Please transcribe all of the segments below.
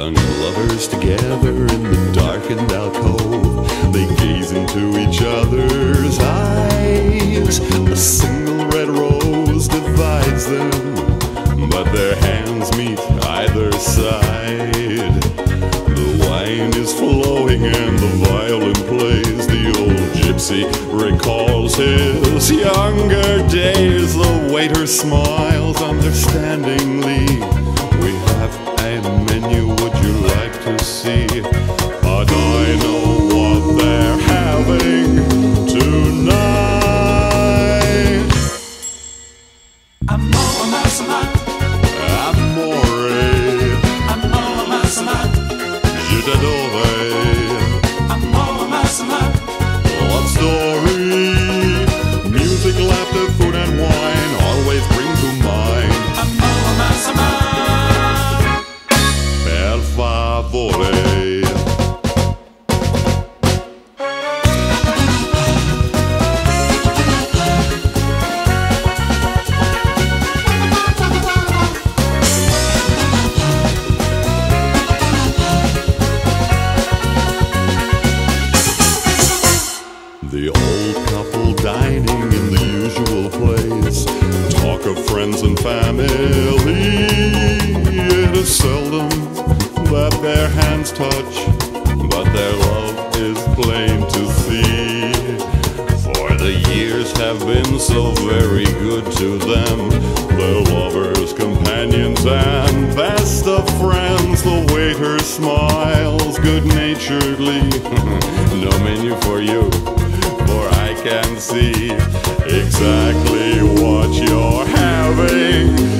Young lovers together in the darkened alcove, they gaze into each other's eyes. A single red rose divides them, but their hands meet either side. The wine is flowing and the violin plays. The old gypsy recalls his younger days. The waiter smiles understandingly. Have a menu, would you like to see? But I know what they're having tonight. Amore, masama, Amore, amore, masama, je t'adore. Their hands touch, but their love is plain to see. For the years have been so very good to them, their lovers, companions, and best of friends. The waiter smiles good naturedly. no menu for you for I can see exactly what you're having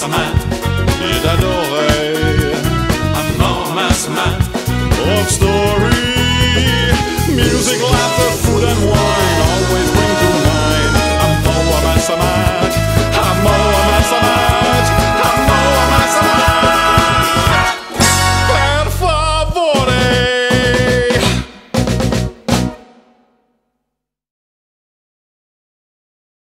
Massaman, je t'adorais. Un mort Massaman, of story.